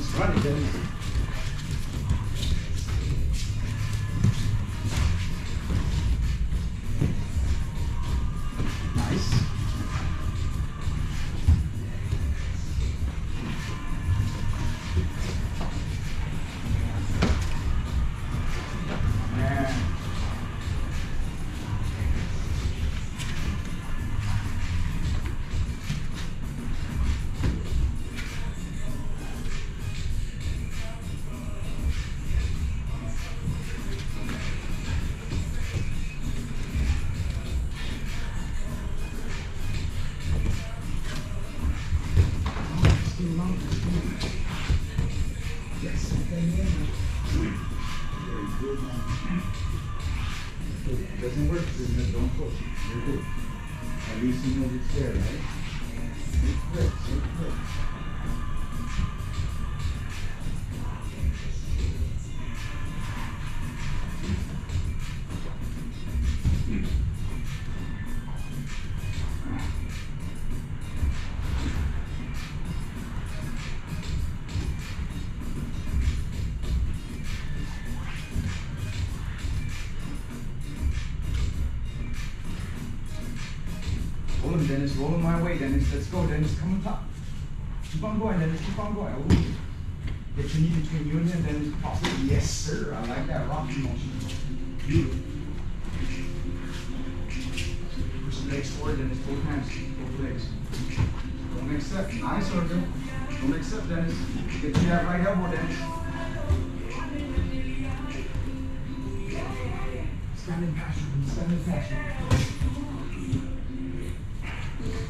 Run it, Dennis. Yes, okay, yeah. Very good, man. It doesn't work, then don't push. You're good. At least you know it's there, right? Safe play, safe play. Roll him, Dennis. Roll him my way, Dennis. Let's go, Dennis. Come on top. Keep on going, Dennis. Keep on going. Ooh. Get your knee between you and him, Dennis. Pop. Yes, sir. I like that rocking motion. Beautiful. Push the legs forward, Dennis. Both hands. Both legs. Don't accept. Nice, Orca. Don't accept, Dennis. Get to that right elbow, Dennis. Stand in passion. Stand in passion. Use your, your arms. Use your bum. Your bum.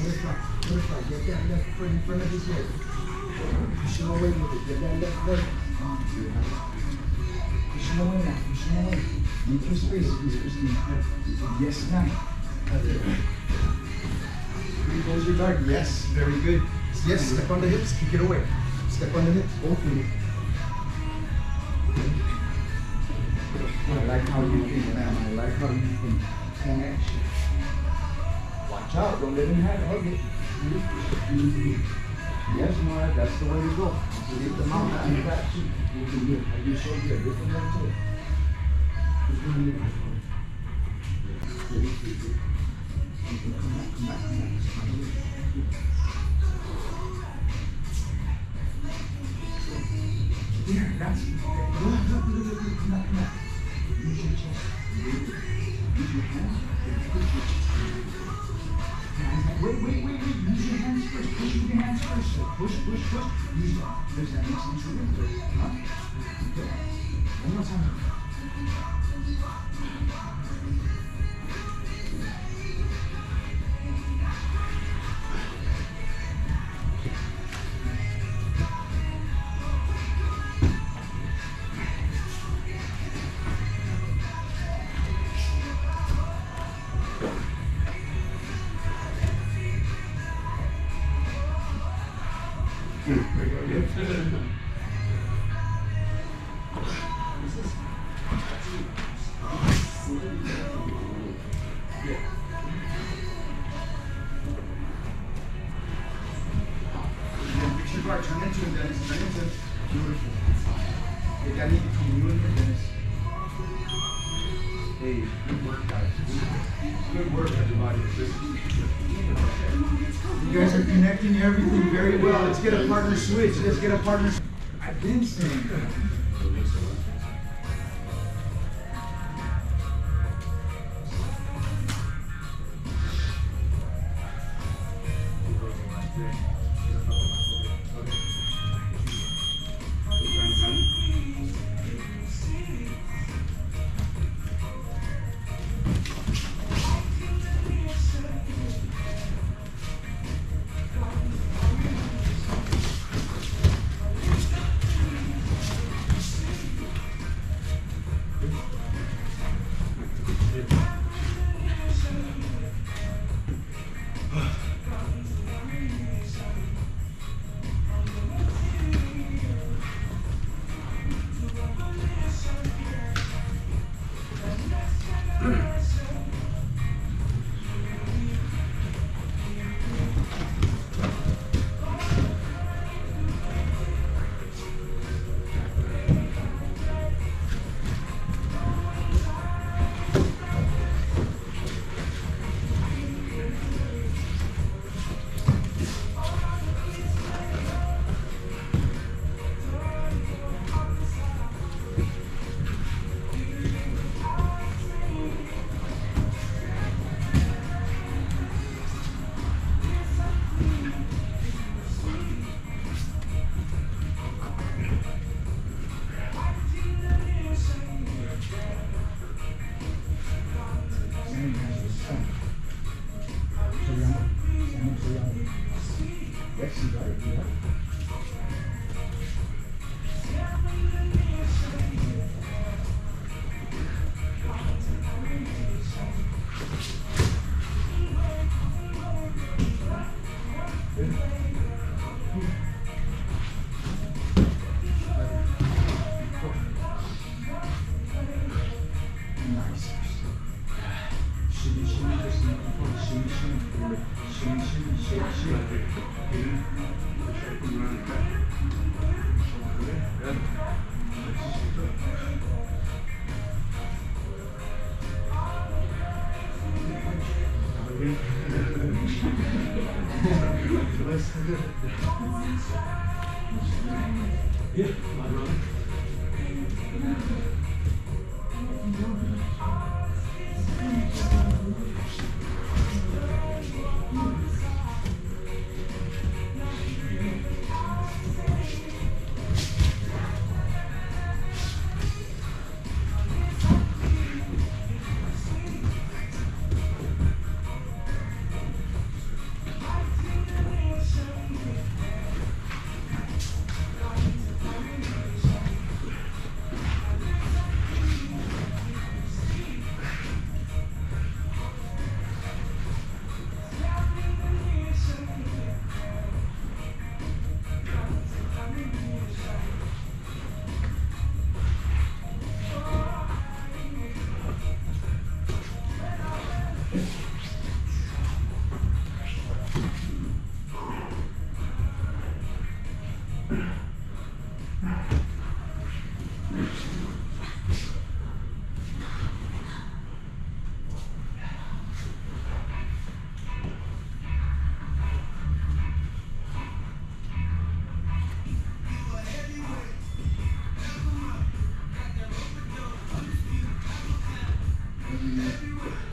Butterfly, butterfly, butterfly. Get that left foot in front of his head. Push him away with it. Get that left leg. Push him away now. Push him away. Make him space. Yes, ma'am. That's it. Three goes your target. Yes, very good. Yes, step on the hips, kick it away. Step on the hips, both of. I like how you think, ma'am. I like how you think. Connect. Watch out, don't let him have it. Yes, Mara, that's the way to go. Leave the mouth out and back too. You can do it. I do so good. Look from that can come back, come back, come back. There, that's it. Look, look, look, look, come back, come back. Use your chest. Use your hands. Push your chest. Wait, wait, wait, wait. Use your hands first. Push with your hands first. So push, push, push. Use your. Does that make sense you? Huh? Okay. One more time. Him. Beautiful. Knee between you and Dennis. Hey, good work, guys. Good work, everybody. You guys are connecting everything very well. Let's get a partner switch. Let's get a partner. I've been saying. Practice last time.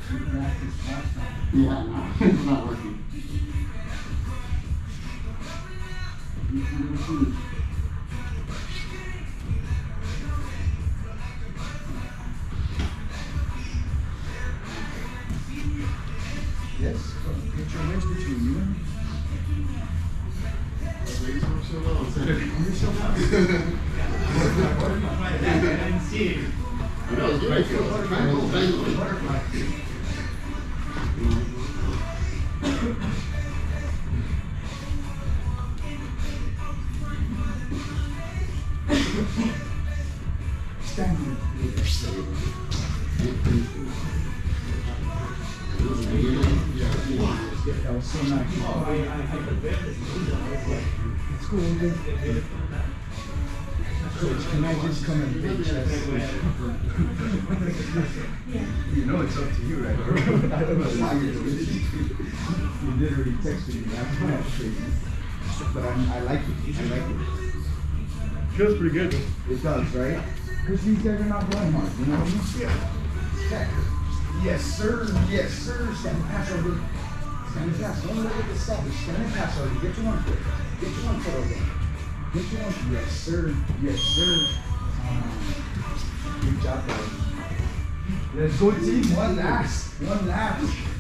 Yeah, no, it's not working. Yes, so get your legs between you and I know, it's great. It's triangle, triangle. stand with That was so nice. It's cool. Coach, can I just come and bitch? You know it's up to you, right? I don't know why you're doing this. You literally texted me, that's not. But I'm, I like it, I like it. Feels pretty good. It does, right? Because these guys are not hard, you know what I mean? Yeah. Check. Yes, sir. Yes, sir. Stand pass over. Stand pass. Don't look at the stuff. Stand and pass over. Get your one foot. Get your one foot over. Get your one foot. Yes, sir. Yes, sir. Um, good job, guys. Let's go, team. One last. One last.